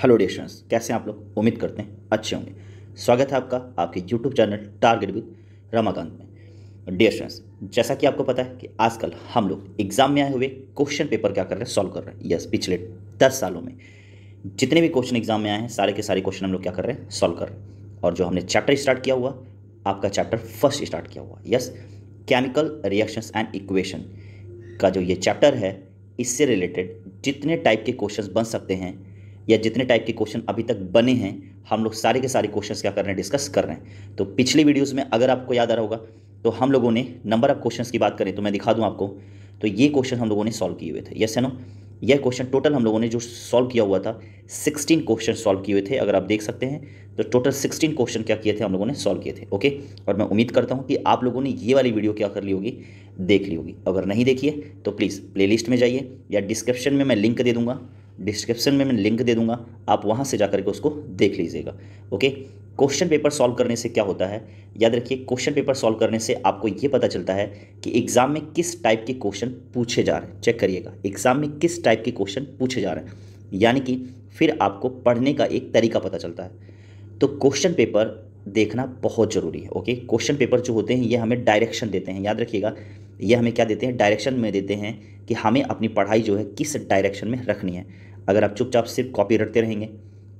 Hello distance कैसे हैं आप लोग? उम्मीद करते हैं अच्छे होंगे। स्वागत है आपका आपके YouTube channel target with Ramakant में। स्टूडेंट्स जैसा कि आपको पता है कि आजकल हम लोग एग्ज़ाम में आए हुए क्वेश्चन पेपर क्या कर रहे हैं? सॉल्व कर रहे हैं। यस पिछले दस सालों में जितने भी क्वेश्चन एग्ज़ाम में आए हैं, सारे के सारे क्वेश्चन हम लोग क्या कर रहे हैं? सॉल्व कर रहे हैं। और जो हमने चैप्टर स्टार्ट किया हुआ, आपका चैप्टर फ़र्स्ट स्टार्ट किया हुआ। Yes chemical reactions and equation का जो ये चैप्टर है, इससे रिलेटेड जितने टाइप के क्वेश्चंस बन सकते हैं या जितने टाइप के क्वेश्चन अभी तक बने हैं, हम लोग सारे के सारे क्वेश्चन क्या कर रहे हैं डिस्कस कर रहे हैं। तो पिछले वीडियोज़ में अगर आपको याद आ रहा होगा तो हम लोगों ने नंबर ऑफ़ क्वेश्चन की बात करें तो मैं दिखा दूँ आपको। तो ये क्वेश्चन हम लोगों ने सॉल्व किए हुए थे। यस है नो यह क्वेश्चन टोटल हम लोगों ने जो सॉल्व किया हुआ था सिक्सटीन क्वेश्चन सॉल्व किए हुए थे, अगर आप देख सकते हैं तो टोटल सिक्सटीन क्वेश्चन क्या किए थे, हम लोगों ने सॉल्व किए थे ओके और मैं उम्मीद करता हूँ कि आप लोगों ने ये वाली वीडियो क्या कर ली होगी, देख ली होगी। अगर नहीं देखिए तो प्लीज़ प्लेलिस्ट में जाइए, या डिस्क्रिप्शन में मैं लिंक दे दूँगा। डिस्क्रिप्शन में मैं लिंक दे दूँगा, आप वहाँ से जाकर के उसको देख लीजिएगा। ओके? क्वेश्चन पेपर सॉल्व करने से क्या होता है? याद रखिए, क्वेश्चन पेपर सॉल्व करने से आपको ये पता चलता है कि एग्ज़ाम में किस टाइप के क्वेश्चन पूछे जा रहे हैं। चेक करिएगा, एग्ज़ाम में किस टाइप के क्वेश्चन पूछे जा रहे हैं। यानी कि फिर आपको पढ़ने का एक तरीका पता चलता है। तो क्वेश्चन पेपर देखना बहुत ज़रूरी है, ओके? क्वेश्चन पेपर जो होते हैं, ये हमें डायरेक्शन देते हैं। याद रखिएगा, ये हमें क्या देते हैं? डायरेक्शन में देते हैं कि हमें अपनी पढ़ाई जो है किस डायरेक्शन में रखनी है। अगर आप चुपचाप सिर्फ़ कॉपी रटते रहेंगे,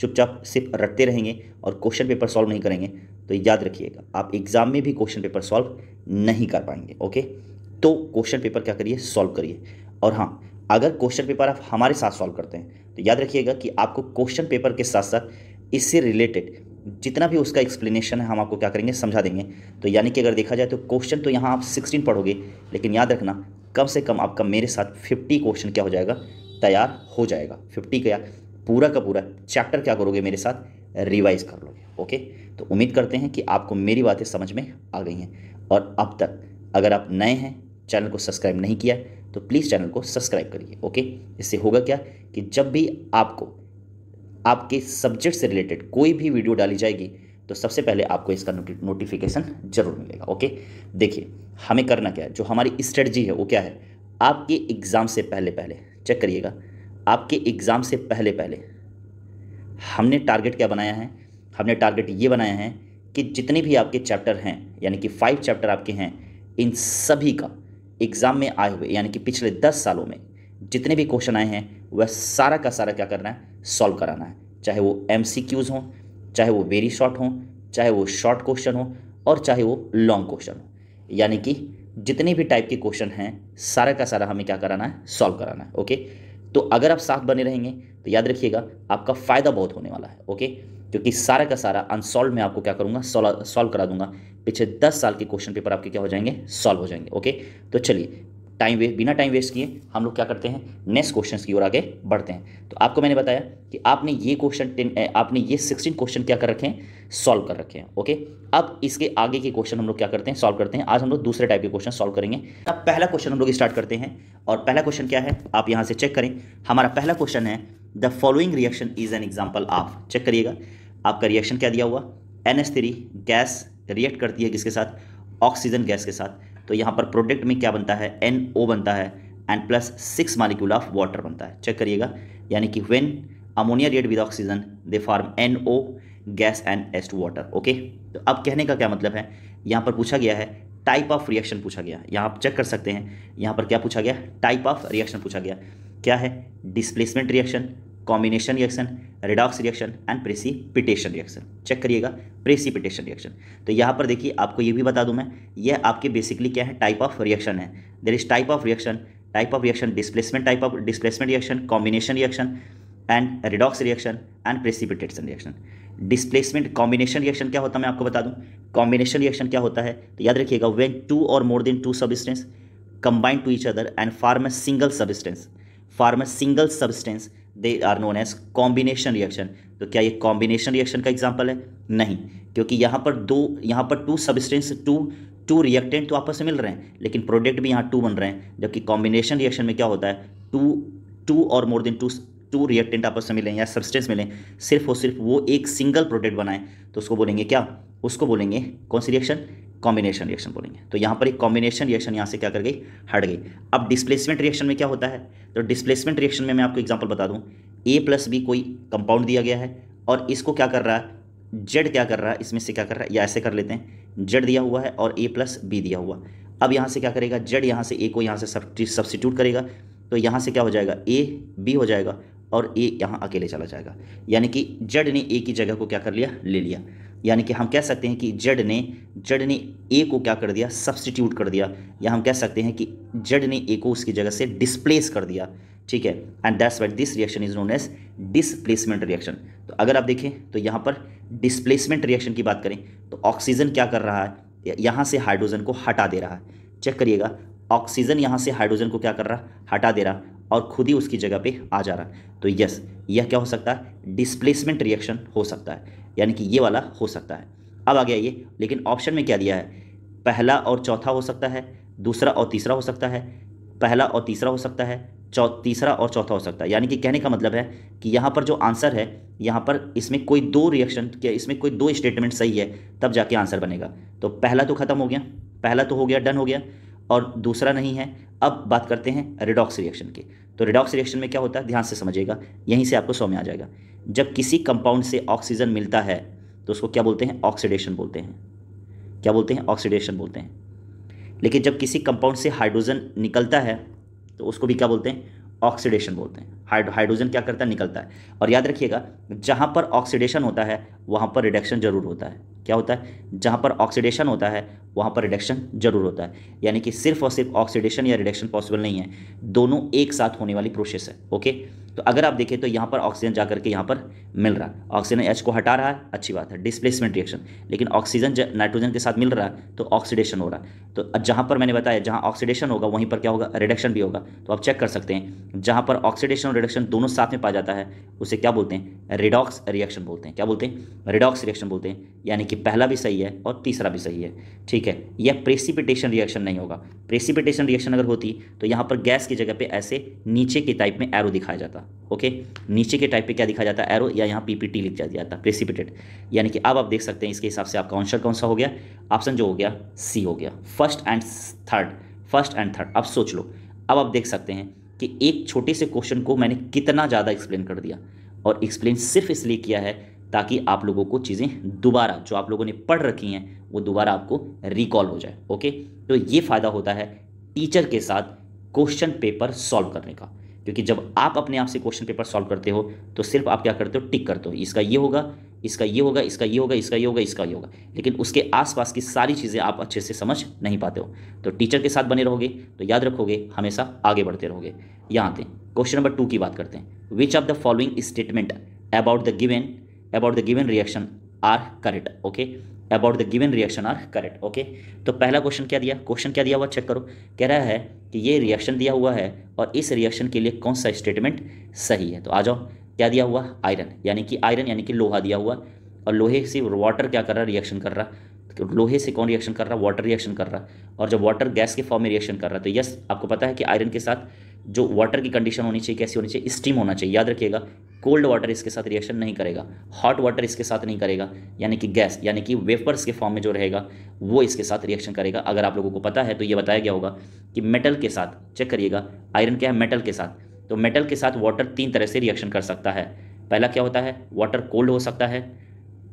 चुपचाप सिर्फ़ रटते रहेंगे और क्वेश्चन पेपर सॉल्व नहीं करेंगे तो याद रखिएगा, आप एग्ज़ाम में भी क्वेश्चन पेपर सॉल्व नहीं कर पाएँगे ओके तो क्वेश्चन पेपर क्या करिए? सॉल्व करिए। और हाँ अगर क्वेश्चन पेपर आप हमारे साथ सॉल्व करते हैं तो याद रखिएगा कि आपको क्वेश्चन पेपर के साथ साथ इससे रिलेटेड जितना भी उसका एक्सप्लेनेशन है, हम आपको क्या करेंगे? समझा देंगे। तो यानी कि अगर देखा जाए तो क्वेश्चन तो यहाँ आप सिक्सटीन पढ़ोगे, लेकिन याद रखना, कम से कम आपका मेरे साथ फिफ्टी क्वेश्चन क्या हो जाएगा? तैयार हो जाएगा। फिफ्टी का पूरा का पूरा चैप्टर क्या करोगे मेरे साथ? रिवाइज कर लोगे ओके तो उम्मीद करते हैं कि आपको मेरी बातें समझ में आ गई हैं। और अब तक अगर आप नए हैं चैनल को सब्सक्राइब नहीं किया तो प्लीज़ चैनल को सब्सक्राइब करिए ओके इससे होगा क्या कि जब भी आपको, आपके सब्जेक्ट से रिलेटेड कोई भी वीडियो डाली जाएगी तो सबसे पहले आपको इसका नोटिफिकेशन ज़रूर मिलेगा ओके देखिए, हमें करना क्या है? जो हमारी स्ट्रेटजी है, वो क्या है? आपके एग्ज़ाम से पहले पहले चेक करिएगा। आपके एग्ज़ाम से पहले पहले हमने टारगेट क्या बनाया है? हमने टारगेट ये बनाया है कि जितने भी आपके चैप्टर हैं, यानी कि फाइव चैप्टर आपके हैं, इन सभी का एग्ज़ाम में आए हुए, यानी कि पिछले दस सालों में जितने भी क्वेश्चन आए हैं, वह सारा का सारा क्या करना है? सॉल्व कराना है। चाहे वो एम हों, चाहे वो वेरी शॉर्ट हों, चाहे वो शॉर्ट क्वेश्चन हो, और चाहे वो लॉन्ग क्वेश्चन हो। यानी कि जितने भी टाइप के क्वेश्चन हैं, सारा का सारा हमें क्या कराना है? सॉल्व कराना है ओके तो अगर आप साथ बने रहेंगे तो याद रखिएगा, आपका फ़ायदा बहुत होने वाला है ओके क्योंकि सारा का सारा अनसॉल्व में आपको क्या करूँगा? सॉल्व करा दूँगा। पिछले दस साल के क्वेश्चन पेपर आपके क्या हो जाएँगे? सॉल्व हो जाएँगे ओके तो चलिए टाइम वेस्ट बिना टाइम वेस्ट किए हम लोग क्या करते हैं? नेक्स्ट क्वेश्चन की ओर आगे बढ़ते हैं। तो आपको मैंने बताया कि आपने ये क्वेश्चन आपने ये सिक्सटीन क्वेश्चन क्या कर रखे हैं? सॉल्व कर रखे हैं ओके अब इसके आगे के क्वेश्चन हम लोग क्या करते हैं? सॉल्व करते हैं। आज हम लोग दूसरे टाइप के क्वेश्चन सॉल्व करेंगे। अब पहला क्वेश्चन हम लोग स्टार्ट करते हैं और पहला क्वेश्चन क्या है? आप यहाँ से चेक करें। हमारा पहला क्वेश्चन है the following reaction is an example of check करिएगा। आपका रिएक्शन क्या दिया हुआ? एन गैस रिएक्ट करती है किसके साथ? ऑक्सीजन गैस के साथ। तो यहाँ पर प्रोडक्ट में क्या बनता है? एन ओ बनता है and plus six molecule of water बनता है। चेक करिएगा। यानी कि when ammonia react with oxygen they form N O gas and S two water okay तो अब कहने का क्या मतलब है? यहाँ पर पूछा गया है टाइप ऑफ़ रिएक्शन पूछा गया। यहाँ आप चेक कर सकते हैं। यहाँ पर क्या पूछा गया? टाइप ऑफ़ रिएक्शन पूछा गया। क्या है? Displacement reaction combination reaction redox reaction and precipitation reaction check करिएगा प्रेसिपिटेशन रिएक्शन तो यहाँ पर देखिए, आपको ये भी बता दूँ मैं यह आपके बेसिकली क्या है टाइप ऑफ़ रिएक्शन है. There is type of reaction type of reaction displacement type of displacement reaction combination reaction and redox reaction and precipitation reaction displacement combination reaction क्या होता है, मैं आपको बता दूँ? कॉम्बिनेशन रिएक्शन क्या होता है? तो याद रखिएगा when two or more than two substance combine to each other and form single substance form single substance they are known as combination reaction तो क्या ये कॉम्बिनेशन रिएक्शन का एग्ज़ाम्पल है? नहीं. क्योंकि यहाँ पर दो, यहाँ पर two substance two two reactant तो आपस में मिल रहे हैं, लेकिन प्रोडक्ट भी यहाँ टू बन रहे हैं, जबकि कॉम्बिनेशन रिएक्शन में क्या होता है? Two two or more than two two reactant आपस में मिलें या सब्सटेंस मिलें, सिर्फ़ और सिर्फ़ वो एक सिंगल प्रोडक्ट बनाएँ तो उसको बोलेंगे क्या? उसको बोलेंगे कौन सी रिएक्शन कॉम्बिनेशन रिएक्शन बोलेंगे तो यहाँ पर एक कॉम्बिनेशन रिएक्शन यहाँ से क्या कर गई? हट गई। अब डिस्प्लेसमेंट रिएक्शन में क्या होता है? तो डिस्प्लेसमेंट रिएक्शन में मैं आपको एग्जांपल बता दूँ। ए प्लस बी कोई कंपाउंड दिया गया है और इसको क्या कर रहा है? जेड क्या कर रहा है? इसमें से क्या कर रहा है? या ऐसे कर लेते हैं। जेड दिया हुआ है और ए प्लस बी दिया हुआ। अब यहाँ से क्या करेगा? जेड यहाँ से ए को यहाँ से सब्सिट्यूट करेगा। तो यहाँ से क्या हो जाएगा? ए बी हो जाएगा और ए यहाँ अकेले चला जाएगा। यानी कि जेड ने ए की जगह को क्या कर लिया? ले लिया। यानी कि हम कह सकते हैं कि जेड ने जेड ने ए को क्या कर दिया? सब्सटीट्यूट कर दिया। या हम कह सकते हैं कि जेड ने ए को उसकी जगह से डिस्प्लेस कर दिया। ठीक है? And that's why this reaction is known as displacement reaction तो अगर आप देखें तो यहाँ पर डिस्प्लेसमेंट रिएक्शन की बात करें तो ऑक्सीजन क्या कर रहा है? यहाँ से हाइड्रोजन को हटा दे रहा है। चेक करिएगा। ऑक्सीजन यहाँ से हाइड्रोजन को क्या कर रहा हटा दे रहा और खुद ही उसकी जगह पे आ जा रहा तो यस यह क्या हो सकता है? डिस्प्लेसमेंट रिएक्शन हो सकता है। यानी कि ये वाला हो सकता है। अब आ गया ये लेकिन ऑप्शन में क्या दिया है? पहला और चौथा हो सकता है, दूसरा और तीसरा हो सकता है, पहला और तीसरा हो सकता है, चौ, तीसरा और चौथा हो सकता है। यानी कि कहने का मतलब है कि यहाँ पर जो आंसर है, यहाँ पर इसमें कोई दो रिएक्शन क्या इसमें कोई दो स्टेटमेंट सही है, तब जाके आंसर बनेगा। तो पहला तो खत्म हो गया, पहला तो हो गया डन हो गया, और दूसरा नहीं है। अब बात करते हैं रिडॉक्स रिएक्शन की। तो रिडॉक्स रिएक्शन में क्या होता है? ध्यान से समझिएगा, यहीं से आपको सौ में आ जाएगा। जब किसी कंपाउंड से ऑक्सीजन मिलता है तो उसको क्या बोलते हैं? ऑक्सीडेशन बोलते हैं। क्या बोलते हैं? ऑक्सीडेशन बोलते हैं। लेकिन जब किसी कंपाउंड से हाइड्रोजन निकलता है तो उसको भी क्या बोलते हैं? ऑक्सीडेशन बोलते हैं। हाइड्रोजन क्या करता है? निकलता है। और याद रखिएगा, जहाँ पर ऑक्सीडेशन होता है, वहाँ पर रिडक्शन ज़रूर होता है। क्या होता है? जहाँ पर ऑक्सीडेशन होता है, वहाँ पर रिडक्शन ज़रूर होता है। यानी कि सिर्फ़ और सिर्फ़ ऑक्सीडेशन या रिडक्शन पॉसिबल नहीं है। दोनों एक साथ होने वाली प्रोसेस है ओके तो अगर आप देखें तो यहाँ पर ऑक्सीजन जा करके यहाँ पर मिल रहा है। ऑक्सीजन एच को हटा रहा है, अच्छी बात है। डिस्प्लेसमेंट रिएक्शन लेकिन ऑक्सीजन नाइट्रोजन के साथ मिल रहा है तो ऑक्सीडेशन हो रहा है। तो जहाँ पर मैंने बताया, जहाँ ऑक्सीडेशन होगा, वहीं पर क्या होगा? रिडक्शन भी होगा। तो आप चेक कर सकते हैं। जहाँ पर ऑक्सीडेशन और रिडक्शन दोनों साथ में पाया जाता है, उसे क्या बोलते हैं? रिडॉक्स रिएक्शन बोलते हैं। क्या बोलते हैं? रिडॉक्स रिएक्शन बोलते हैं। यानी कि पहला भी सही है और तीसरा भी सही है। ठीक है? यह प्रेसिपिटेशन रिएक्शन नहीं होगा। प्रेसिपिटेशन रिएक्शन अगर होती तो यहाँ पर गैस की जगह पे ऐसे नीचे के टाइप में एरो दिखाया जाता। ओके नीचे के टाइप पे क्या दिखाया जाता? एरो या यहाँ पीपीटी लिख दिया जाता। प्रेसिपिटेट यानी कि अब आप देख सकते हैं इसके हिसाब से आपका आंसर कौन सा हो गया? ऑप्शन जो हो गया सी हो गया। First and third first and third अब सोच लो। अब आप देख सकते हैं कि एक छोटे से क्वेश्चन को मैंने कितना ज़्यादा एक्सप्लेन कर दिया। और एक्सप्लेन सिर्फ़ इसलिए किया है ताकि आप लोगों को चीज़ें दोबारा, जो आप लोगों ने पढ़ रखी हैं, वो दोबारा आपको रिकॉल हो जाए ओके तो ये फ़ायदा होता है टीचर के साथ क्वेश्चन पेपर सॉल्व करने का। क्योंकि जब आप अपने आप से क्वेश्चन पेपर सॉल्व करते हो तो सिर्फ़ आप क्या करते हो? टिक करते हो। इसका ये होगा, इसका ये होगा, इसका ये होगा, इसका ये होगा, इसका ये होगा। लेकिन उसके आसपास की सारी चीज़ें आप अच्छे से समझ नहीं पाते हो। तो टीचर के साथ बने रहोगे तो याद रखोगे, हमेशा आगे बढ़ते रहोगे। यहाँ आते क्वेश्चन नंबर टू की बात करते हैं। Which of the following statement about the given about the given reaction are correct okay about the given reaction are correct okay तो पहला क्वेश्चन क्या दिया? क्वेश्चन क्या दिया हुआ? चेक करो। कह रहा है कि ये रिएक्शन दिया हुआ है और इस रिएक्शन के लिए कौन सा स्टेटमेंट सही है? तो आ जाओ। क्या दिया हुआ? आयरन यानी कि आयरन यानी कि लोहा दिया हुआ। और लोहे से वाटर क्या कर रहा? है रिएक्शन कर रहा। तो लोहे से कौन रिएक्शन कर रहा? है वाटर रिएक्शन कर रहा। और जब वाटर गैस के फॉर्म में रिएक्शन कर रहा तो यस आपको पता है कि आयरन के साथ जो वाटर की कंडीशन होनी चाहिए, कैसी होनी चाहिए स्टीम होना चाहिए। याद रखिएगा कोल्ड वाटर इसके साथ रिएक्शन नहीं करेगा। हॉट वाटर इसके साथ नहीं करेगा। यानी कि गैस यानी कि वेपर्स के फॉर्म में जो रहेगा, वो इसके साथ रिएक्शन करेगा। अगर आप लोगों को पता है तो ये बताया गया होगा कि मेटल के साथ चेक करिएगा आयरन क्या है? मेटल के साथ। तो मेटल के साथ वाटर तीन तरह से रिएक्शन कर सकता है। पहला क्या होता है? वाटर कोल्ड हो सकता है।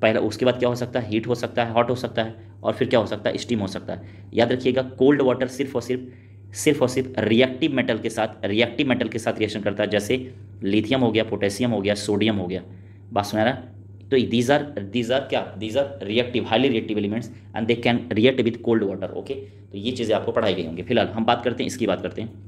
पहला, उसके बाद क्या हो सकता है? हीट हो सकता है हॉट हो सकता है, और फिर क्या हो सकता है? स्टीम हो सकता है। याद रखिएगा कोल्ड वाटर सिर्फ़ और सिर्फ़ सिर्फ़ और सिर्फ़ रिएक्टिव मेटल के साथ रिएक्टिव मेटल के साथ रिएक्शन करता है, जैसे लिथियम हो गया पोटेशियम हो गया सोडियम हो गया। बात सुना रहा तो दीज आर दीज आर क्या? These are reactive highly reactive elements and they can react with cold water okay तो ये चीज़ें आपको पढ़ाई गई होंगी। फ़िलहाल हम बात करते हैं, इसकी बात करते हैं।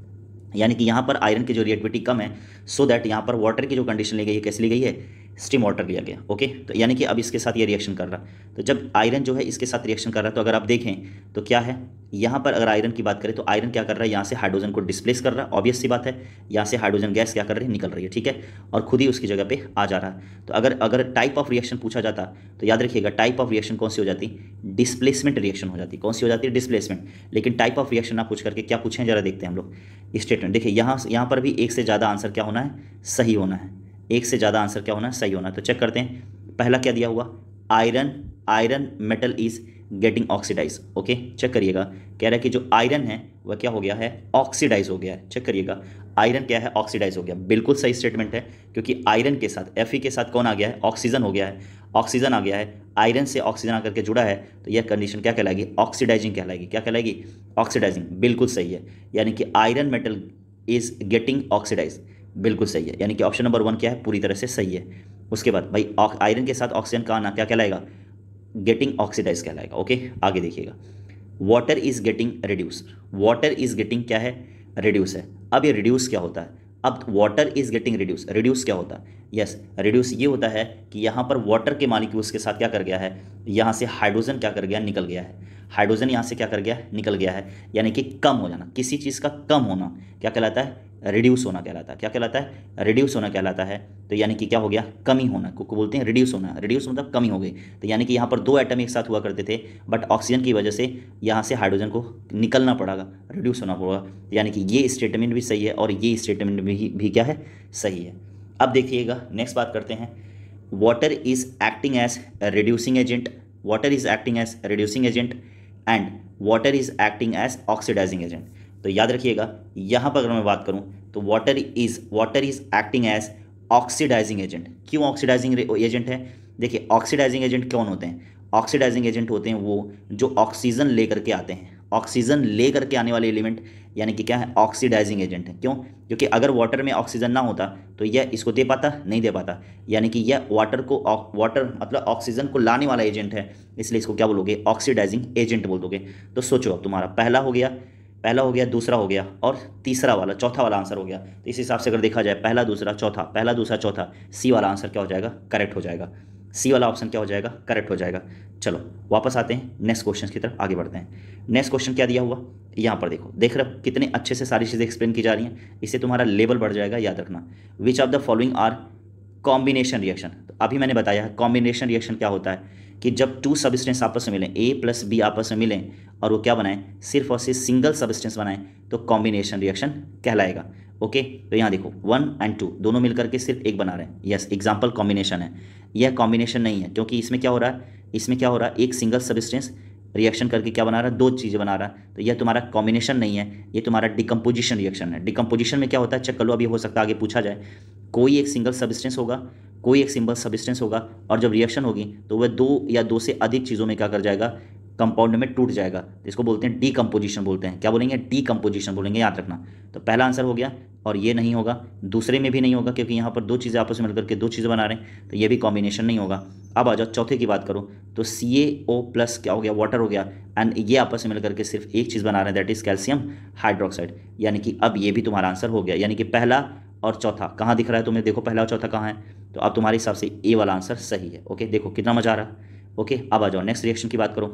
यानी कि यहाँ पर आयरन की जो रिएक्टिविटी कम है सो दैट यहाँ पर वाटर की जो कंडीशन ली गई है, कैसे ली गई है? स्टीम वाटर लिया गया ओके तो यानी कि अब इसके साथ ये रिएक्शन कर रहा। तो जब आयरन जो है इसके साथ रिएक्शन कर रहा है तो अगर आप देखें तो क्या है? यहाँ पर अगर आयरन की बात करें तो आयरन क्या कर रहा है? यहाँ से हाइड्रोजन को डिस्प्लेस कर रहा है ऑब्वियस सी बात है। यहाँ से हाइड्रोजन गैस क्या कर रही है? निकल रही है, ठीक है? और खुद ही उसकी जगह पे आ जा रहा है। तो अगर अगर टाइप ऑफ़ रिएक्शन पूछा जाता तो याद रखिएगा टाइप ऑफ़ रिएक्शन कौन सी हो जाती? डिस्प्लेसमेंट रिएक्शन हो जाती। कौन सी हो जाती है? डिस्प्लेसमेंट लेकिन टाइप ऑफ़ रिएक्शन ना पूछ करके क्या पूछें, जरा देखते हैं हम लोग। स्टेटमेंट देखिए, यहाँ यहाँ पर भी एक से ज़्यादा आंसर क्या होना है? सही होना है। एक से ज़्यादा आंसर क्या होना सही होना तो चेक करते हैं। पहला क्या दिया हुआ? Iron iron metal is getting oxidise. Okay check करिएगा। कह रहा है कि जो आयरन है, वह क्या हो गया है? ऑक्सीडाइज हो गया है। चेक करिएगा। आयरन क्या है? ऑक्सीडाइज हो गया। बिल्कुल सही स्टेटमेंट है, क्योंकि आयरन के साथ एफ़ के साथ कौन आ गया है? ऑक्सीजन हो गया है। ऑक्सीजन आ गया है। आयरन से ऑक्सीजन आकर के जुड़ा है। तो यह कंडीशन क्या कहलाएगी? ऑक्सीडाइजिंग कहलाएगी। क्या कहलाएगी? ऑक्सीडाइजिंग बिल्कुल सही है। यानी कि iron metal is getting oxidise बिल्कुल सही है। यानी कि ऑप्शन नंबर वन क्या है? पूरी तरह से सही है। उसके बाद भाई आयरन के साथ ऑक्सीजन का आना क्या कहलाएगा? गेटिंग ऑक्सीडाइज कहलाएगा ओके आगे देखिएगा। Water is getting reduce water is getting क्या है? रिड्यूस है। अब ये रिड्यूस क्या होता है? अब water is getting reduce reduce क्या होता है? यस रिड्यूस ये होता है कि यहाँ पर वाटर के मालिक्यूल्स के साथ क्या कर गया है? यहाँ से हाइड्रोजन क्या कर गया? निकल गया है। हाइड्रोजन यहाँ से क्या कर गया निकल गया है। यानी कि कम हो जाना। किसी चीज़ का कम होना। क्या कहलाता है? रिड्यूस होना कहलाता है। क्या कहलाता है? रिड्यूस होना कहलाता है। तो यानी कि क्या हो गया? कमी होना। को बोलते हैं रिड्यूस होना। रिड्यूस मतलब कमी हो गई। तो यानी कि यहाँ पर दो एटम एक साथ हुआ करते थे बट ऑक्सीजन की वजह से यहाँ से हाइड्रोजन को निकलना पड़ेगा। रिड्यूस होना पड़ेगा। यानी कि ये स्टेटमेंट भी सही है और ये स्टेटमेंट भी, भी क्या है? सही है। अब देखिएगा नेक्स्ट बात करते हैं। Water is acting as reducing agent water is acting as reducing agent and water is acting as oxidising agent तो याद रखिएगा, यहाँ पर अगर मैं बात करूँ तो water is water is acting as oxidising agent क्यों ऑक्सीडाइजिंग एजेंट है? देखिए ऑक्सीडाइजिंग एजेंट कौन होते हैं? ऑक्सीडाइजिंग एजेंट होते हैं वो जो ऑक्सीजन लेकर के आते हैं। ऑक्सीजन ले करके आने वाले एलिमेंट यानी कि क्या है ऑक्सीडाइजिंग एजेंट है। क्यों? क्योंकि अगर वाटर में ऑक्सीजन ना होता तो यह इसको दे पाता, नहीं दे पाता। यानी कि यह वाटर को वाटर मतलब ऑक्सीजन को लाने वाला एजेंट है। इसलिए इसको क्या बोलोगे? ऑक्सीडाइजिंग एजेंट बोल दोगे। तो सोचो अब तुम्हारा, पहला हो गया, पहला हो गया, दूसरा हो गया, और तीसरा वाला, चौथा वाला आंसर हो गया। तो इस हिसाब से अगर देखा जाए, पहला, दूसरा, चौथा, पहला, दूसरा, चौथा सी वाला आंसर क्या हो जाएगा? करेक्ट हो जाएगा। सी वाला ऑप्शन क्या हो जाएगा? करेक्ट हो जाएगा। चलो, वापस आते हैं। नेक्स्ट क्वेश्चन की तरफ़ आगे बढ़ते हैं। नेक्स्ट क्वेश्चन क्या दिया हुआ? यहाँ पर देखो। देख रहे हो, कितने अच्छे से सारी चीज़ें एक्सप्लेन की जा रही हैं। इससे तुम्हारा लेवल बढ़ जाएगा, याद रखना। Which of the following are combination reaction तो अभी मैंने बताया है कॉम्बिनेशन रिएक्शन क्या होता है? कि जब टू सबस्टेंस आपस में मिलें ए प्लस बी आपस में मिलें, और वो क्या बनाएँ? सिर्फ़ और सिर्फ़ सिंगल सबस्टेंस बनाएँ तो कॉम्बिनेशन रिएक्शन कहलाएगा। ओके तो यहाँ देखो वन एंड टू दोनों मिलकर के सिर्फ़ एक बना रहे हैं। यस एग्ज़ाम्पल कॉम्बिनेशन है। यह कॉम्बिनेशन नहीं है, क्योंकि इसमें क्या हो रहा है? इसमें क्या हो रहा है? एक सिंगल सबस्टेंस रिएक्शन करके क्या बना रहा है? दो चीज़ें बना रहा है। तो यह तुम्हारा कॉम्बिनेशन नहीं है ये तुम्हारा डिकम्पोजिशन रिएक्शन है। डिकम्पोजिशन में क्या होता है? चेक कर लो अभी हो सकता है, आगे पूछा जाए। कोई एक सिंगल सबस्टेंस होगा, कोई एक सिंगल सबस्टेंस होगा, और जब रिएक्शन होगी तो वह दो या दो से अधिक चीज़ों में क्या कर जाएगा? कंपाउंड में टूट जाएगा। इसको बोलते हैं डी कंपोजिशन बोलते हैं। क्या बोलेंगे? डी कंपोजिशन बोलेंगे, याद रखना। तो पहला आंसर हो गया, और ये नहीं होगा। दूसरे में भी नहीं होगा, क्योंकि यहाँ पर दो चीज़ें आपस में मिलकर के दो चीज़ें बना रहे हैं। तो ये भी कॉम्बिनेशन नहीं होगा। अब आ जाओ, चौथे की बात करो। तो सी ए ओ प्लस क्या हो गया? वाटर हो गया। एंड ये आपस में मिलकर के सिर्फ़ एक चीज़ बना रहे हैं दैट इज़ कैल्शियम हाइड्रोक्साइड यानी कि अब ये भी तुम्हारा आंसर हो गया। यानी कि पहला और चौथा। कहाँ दिख रहा है तुम्हें? देखो, पहला और चौथा कहाँ है? तो अब तुम्हारे हिसाब से ए वाला आंसर सही है। ओके देखो, कितना मज़ा आ रहा। है ओके अब आ जाओ नेक्स्ट रिएक्शन की बात करो।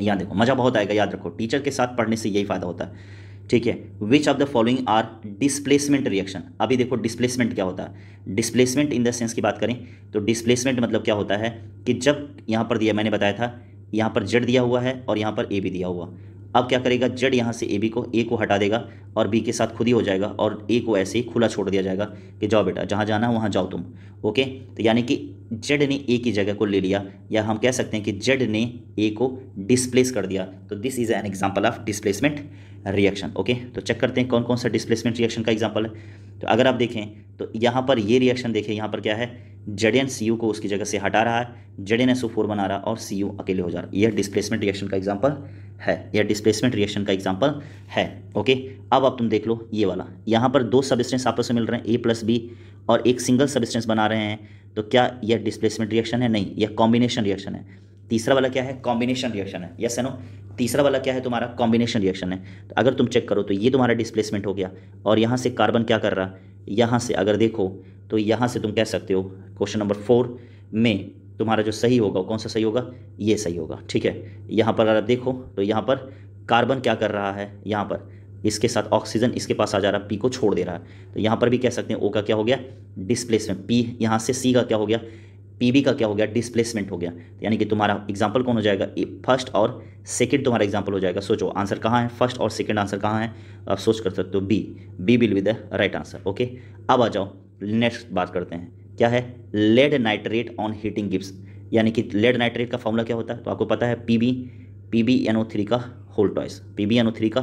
यहाँ देखो मज़ा बहुत आएगा, याद रखो। टीचर के साथ पढ़ने से यही फ़ायदा होता है। ठीक है which of the following are displacement reaction अभी देखो डिस्प्लेसमेंट क्या होता है? डिस्प्लेसमेंट इन द सेंस की बात करें तो डिस्प्लेसमेंट मतलब क्या होता है कि जब यहाँ पर दिया, मैंने बताया था, यहाँ पर जेड दिया हुआ है और यहाँ पर ए भी दिया हुआ। अब क्या करेगा? जेड यहाँ से ए बी को ए को हटा देगा और बी के साथ खुद ही हो जाएगा और ए को ऐसे ही खुला छोड़ दिया जाएगा कि जाओ बेटा, जहाँ जाना वहाँ जाओ तुम। ओके तो यानी कि जेड ने ए की जगह को ले लिया, या हम कह सकते हैं कि जेड ने ए को डिस्प्लेस कर दिया। तो this is an example of displacement reaction okay तो चेक करते हैं कौन कौन सा डिस्प्लेसमेंट रिएक्शन का एग्ज़ाम्पल है। तो अगर आप देखें तो यहाँ पर ये रिएक्शन देखें, यहाँ पर क्या है? जेड सी यू को उसकी जगह से हटा रहा है। जेड एन एस फोर बना रहा है और सी यू अकेले हो जा रहा। है यह डिस्प्लेसमेंट रिएक्शन का एग्ज़ाम्पल है। यह डिस्प्लेसमेंट रिएक्शन का एग्ज़ाम्पल है। ओके अब आप तुम देख लो ये वाला। यहाँ पर दो सबस्टेंस आपस में मिल रहे हैं ए प्लस बी और एक सिंगल सबस्टेंस बना रहे हैं। तो क्या यह डिस्प्लेसमेंट रिएक्शन है? नहीं, यह कॉम्बिनेशन रिएक्शन है। तीसरा वाला क्या है? कॉम्बिनेशन रिएक्शन है। यस नो तीसरा वाला क्या है तुम्हारा? कॉम्बिनेशन रिएक्शन है। तो अगर तुम चेक करो तो ये तुम्हारा डिस्प्लेसमेंट हो गया। और यहाँ से कार्बन क्या कर रहा? है यहाँ से अगर देखो तो यहाँ से तुम कह सकते हो, क्वेश्चन नंबर फोर में तुम्हारा जो सही होगा कौन सा सही होगा? ये सही होगा, ठीक है? यहाँ पर अगर देखो तो यहाँ पर कार्बन क्या कर रहा है? यहाँ पर इसके साथ ऑक्सीजन इसके पास आ जा रहा है, पी को छोड़ दे रहा है। तो यहाँ पर भी कह सकते हैं, ओ का क्या हो गया? डिस्प्लेसमेंट, पी, यहाँ से सी का क्या हो गया? पीबी का क्या हो गया? डिस्प्लेसमेंट हो गया। यानी कि तुम्हारा एग्ज़ाम्पल कौन हो जाएगा? फ़र्स्ट और सेकंड तुम्हारा एग्ज़ाम्पल हो जाएगा। सोचो, आंसर कहाँ है? फ़र्स्ट और सेकंड आंसर कहाँ है? आप सोच कर सकते हो, B B will be the right answer, okay? अब आ जाओ नेक्स्ट बात करते हैं। क्या है? Lead nitrate on heating gives यानी कि लेड नाइट्रेट का फॉर्मूला क्या होता है? तो आपको पता है P B P B N O three का whole twice P B N O three का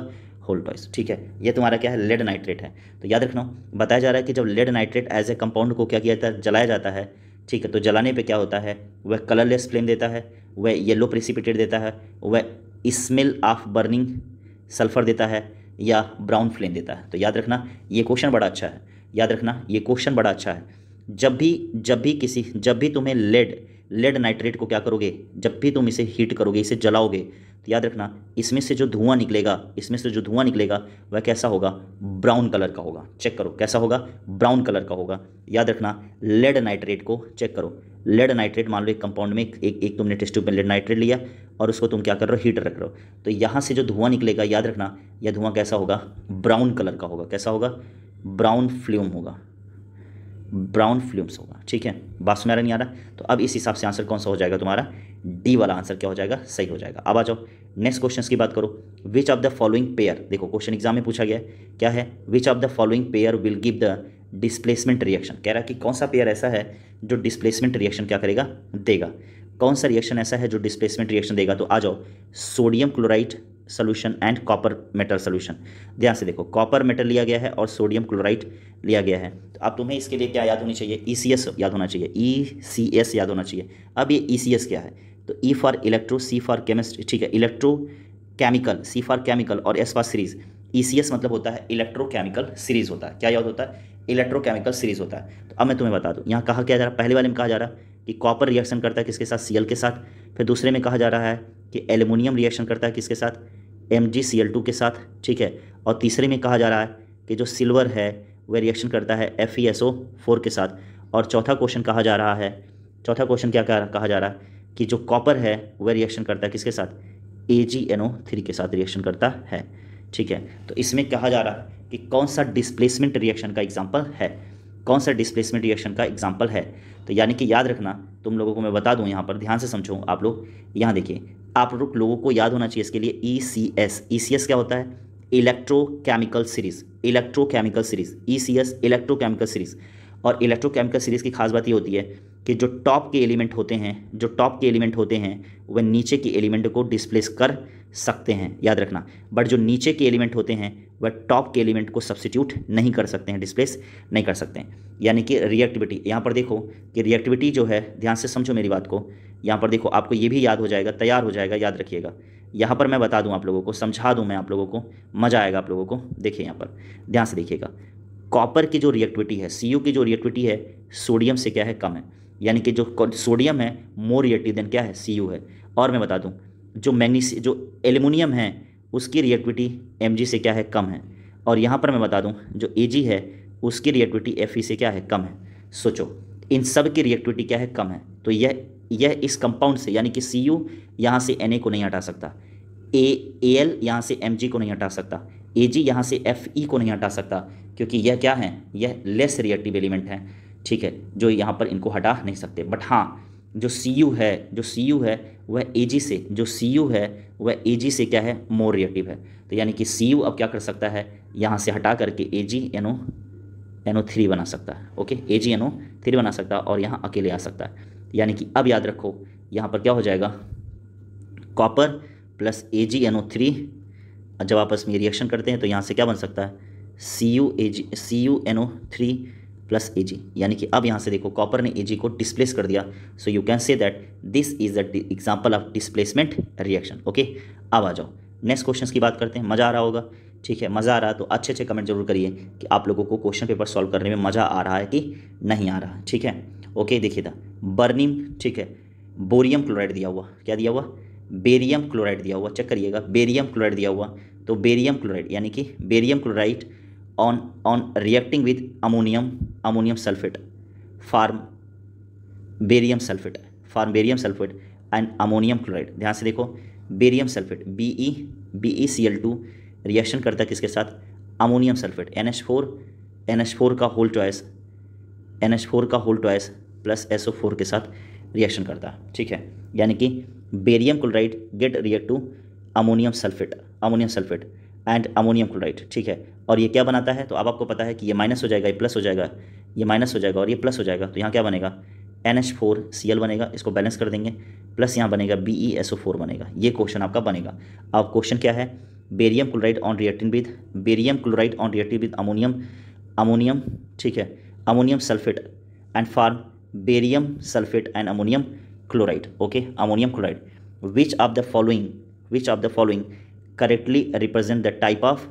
होल टॉइस ठीक है? ये तुम्हारा क्या है? लेड नाइट्रेट है। तो याद रखना, बताया जा रहा है कि जब lead nitrate as a compound को क्या किया जाता है? जलाया जाता है। ठीक है? तो जलाने पे क्या होता है? वह कलरलेस फ्लेम देता है, वह येलो प्रेसिपिटेट देता है, वह स्मेल ऑफ़ बर्निंग सल्फ़र देता है या ब्राउन फ्लेम देता है। तो याद रखना, ये क्वेश्चन बड़ा अच्छा है। याद रखना, ये क्वेश्चन बड़ा अच्छा है। जब भी जब भी किसी, जब भी तुम्हें लेड लेड नाइट्रेट को क्या करोगे? जब भी तुम इसे हीट करोगे, इसे जलाओगे तो याद रखना, इसमें से जो धुआँ निकलेगा, इसमें से जो धुआँ निकलेगा, वह कैसा होगा? ब्राउन कलर का होगा। चेक करो, कैसा होगा? ब्राउन कलर का होगा। याद रखना लेड नाइट्रेट को चेक करो। लेड नाइट्रेट मान लो एक कंपाउंड में एक एक तुमने टेस्ट ट्यूब में लेड नाइट्रेट लिया, और उसको तुम क्या कर रहे हो? हीटर रख रहे हो। तो यहाँ से जो धुआँ निकलेगा, याद रखना, यह धुआँ कैसा होगा? ब्राउन कलर का होगा। कैसा होगा? ब्राउन फ्ल्यूम होगा। ब्राउन फ्ल्यूम्स होगा, ठीक है? बात सुना नहीं आ रहा? तो अब इस हिसाब से आंसर कौन सा हो जाएगा तुम्हारा? डी वाला आंसर क्या हो जाएगा? सही हो जाएगा। अब आ जाओ, नेक्स्ट क्वेश्चन की बात करो। Which of the following pair देखो क्वेश्चन एग्ज़ाम में पूछा गया क्या है? Which of the following pair will give the displacement reaction कह रहा है कि कौन सा पेयर ऐसा है जो डिस्प्लेसमेंट रिएक्शन क्या करेगा? देगा। कौन सा रिएक्शन ऐसा है जो डिस्प्लेसमेंट रिएक्शन देगा? तो आ जाओ sodium chloride solution and copper metal solution ध्यान से देखो कॉपर मेटल लिया गया है और सोडियम क्लोराइड लिया गया है। तो अब तुम्हें इसके लिए क्या याद होनी चाहिए? ई e याद होना चाहिए। ई सी एस याद होना चाहिए। अब ये ई सी एस क्या है? तो E for electro C for chemistry ठीक है electro chemical C for chemical और एस फॉर सीरीज़ ईसीएस मतलब होता है इलेक्ट्रोकेमिकल सीरीज़ होता है। क्या याद होता है? इलेक्ट्रोकेमिकल सीरीज़ होता है। तो अब मैं तुम्हें बता दूँ, यहाँ कहा क्या जा रहा है? पहले वाले में कहा जा रहा है कि कॉपर रिएक्शन करता है किसके साथ? सीएल के साथ। फिर दूसरे में कहा जा रहा है कि एल्यूमिनियम रिएक्शन करता है किसके साथ? एम के साथ, ठीक है? और तीसरे में कहा जा रहा है कि जो सिल्वर है, वह रिएक्शन करता है एफ़ फोर के साथ। और चौथा क्वेश्चन कहा जा रहा है, चौथा क्वेश्चन क्या कहा जा रहा है कि जो कॉपर है, वह रिएक्शन करता है किसके साथ? ए के साथ रिएक्शन करता है, ठीक है? तो इसमें कहा जा रहा है कि कौन सा डिस्प्लेसमेंट रिएक्शन का एग्ज़ाम्पल है? कौन सा डिस्प्लेसमेंट रिएक्शन का एग्ज़ाम्पल है? तो यानी कि याद रखना, तुम लोगों को मैं बता दूँ यहाँ पर, ध्यान से समझो आप लोग। यहाँ देखिए आप लोग लोगों को याद होना चाहिए इसके लिए ई C S E C S क्या होता है? Electrochemical series electrochemical series E C S electrochemical series और इलेक्ट्रोकेमिकल सीरीज़ की खास बात ये होती है कि जो टॉप के एलिमेंट होते हैं, जो टॉप के एलिमेंट होते हैं वह नीचे के एलिमेंट को डिस्प्लेस कर सकते हैं, याद रखना। बट जो नीचे के एलिमेंट होते हैं वह टॉप के एलिमेंट को सब्सिट्यूट नहीं कर सकते हैं डिस्प्लेस नहीं कर सकते हैं। यानी कि रिएक्टिविटी यहाँ पर देखो कि रिएक्टिविटी जो है, ध्यान से समझो मेरी बात को यहाँ पर देखो, आपको ये भी याद हो जाएगा, तैयार हो जाएगा, याद रखिएगा। यहाँ पर मैं बता दूँ आप लोगों को, समझा दूँ मैं आप लोगों को, मज़ा आएगा आप लोगों को। देखिए यहाँ पर, ध्यान से देखिएगा। कॉपर की जो रिएक्टिविटी है सीयू की जो रिएक्टिविटी है सोडियम से क्या है, कम है। यानी कि जो सोडियम है मोर रिएक्टिव देन क्या है सी है। और मैं बता दूँ, जो मैग्नीसी, जो एल्यूमिनियम है, उसकी रिएक्टिविटी एम से क्या है, कम है। और यहाँ पर मैं बता दूँ, जो ए है, उसकी रिएक्टिविटी एफ़ से क्या है, कम है। सोचो इन सब की रिएक्टिविटी क्या है? कम है। तो यह यह इस कंपाउंड से, यानी कि सी यू यहाँ से एन ए को नहीं हटा सकता। ए एल यहाँ से एम जी को नहीं हटा सकता। ए जी यहाँ से एफ़ ई को नहीं हटा सकता, क्योंकि यह क्या है? यह लेस रिएक्टिव एलिमेंट है, ठीक है? जो यहाँ पर इनको हटा नहीं सकते। बट हाँ जो सी यू है, जो सी यू है, वह ए जी से, जो सी यू है, वह ए जी से क्या है? मोर रिएक्टिव है। तो यानी कि सी यू अब क्या कर सकता है? यहाँ से हटा करके ए जी ओ एन ओ थ्री बना सकता है okay A G N O three बना सकता है और यहाँ अकेले आ सकता है। यानी कि अब याद रखो, यहाँ पर क्या हो जाएगा? Copper plus A G N O three जब आपस में रिएक्शन करते हैं तो यहाँ से क्या बन सकता है? C U A G C U N O three plus A G यानी कि अब यहाँ से देखो कॉपर ने ए जी को डिस्प्लेस कर दिया। So you can say that this is the example of displacement reaction okay अब आ जाओ नेक्स्ट क्वेश्चन की बात करते हैं, मज़ा आ रहा होगा। ठीक है, मज़ा आ रहा है तो अच्छे अच्छे कमेंट ज़रूर करिए कि आप लोगों को क्वेश्चन पेपर सॉल्व करने में मज़ा आ रहा है कि नहीं आ रहा है, ठीक है? ओके देखिए था। बर्निम ठीक है बोरियम क्लोराइड दिया हुआ, क्या दिया हुआ? बेरियम क्लोराइड दिया हुआ चेक करिएगा बेरियम क्लोराइड दिया हुआ तो बेरियम क्लोराइड यानी कि barium chloride on on reacting with ammonium ammonium sulphate form barium sulphate form barium sulphate and ammonium chloride ध्यान से देखो barium sulphate B E B E C L two reaction करता है किसके साथ? Ammonium sulphate N H four N H four का whole twice N H four का whole twice plus S O four के साथ रिएक्शन करता है, ठीक है? यानी कि barium chloride get react to ammonium sulphate ammonium sulphate and ammonium chloride ठीक है? और ये क्या बनाता है? तो अब आपको पता है कि ये माइनस हो जाएगा, ये प्लस हो जाएगा, ये माइनस हो जाएगा और ये प्लस हो जाएगा तो यहाँ क्या बनेगा? N H four C L बनेगा, इसको बैलेंस कर देंगे प्लस यहाँ बनेगा B E S O four बनेगा, ये क्वेश्चन आपका बनेगा। अब क्वेश्चन क्या है? Barium chloride on reacting with, barium chloride on reacting with ammonium ammonium, ठीक है, ammonium sulphate and form barium sulphate and ammonium chloride okay ammonium chloride. Which of the following which of the following correctly represent the type of